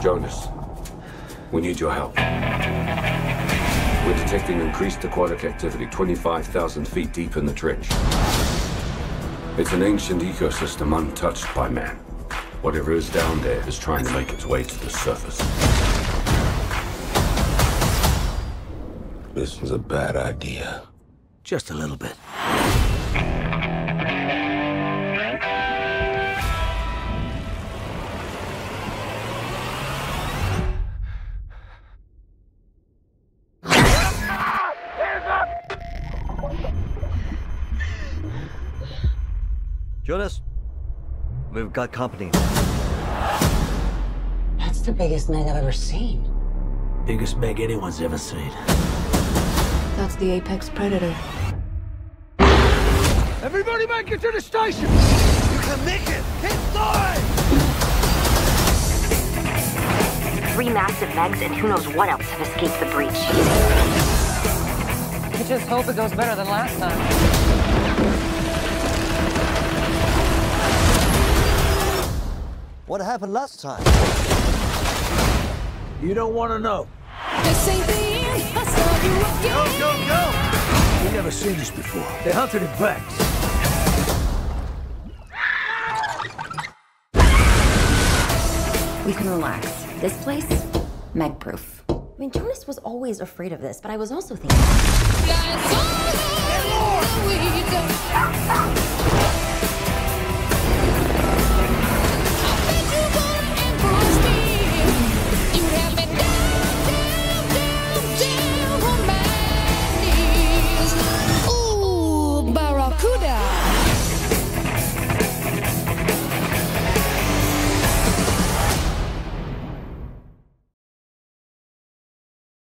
Jonas, we need your help. We're detecting increased aquatic activity 25,000 feet deep in the trench. It's an ancient ecosystem untouched by man. Whatever is down there is trying to make its way to the surface. This was a bad idea. Just a little bit. Jonas, we've got company. That's the biggest Meg I've ever seen. Biggest Meg anyone's ever seen. That's the apex predator. Everybody make it to the station! You can make it! Keep going! Three massive Megs and who knows what else have escaped the breach. I just hope it goes better than last time. Happened last time? You don't want to know. This ain't the end. I saw you again. Go, go! We've never seen this before. They hunted in back. We can relax. This place, Meg proof. I mean, Jonas was always afraid of this, but I was also thinking. Guys, oh!